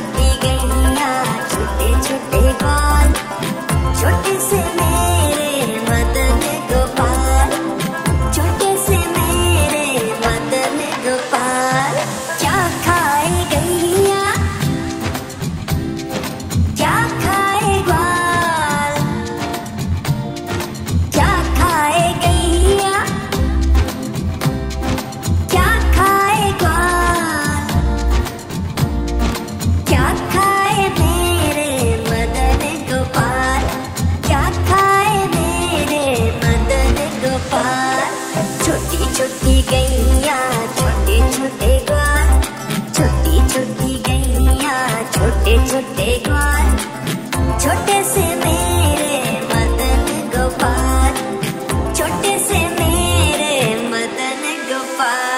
would be छोटे छोटे द्वार छोटे से मेरे मदन गोपाल छोटे से मेरे मदन गोपाल।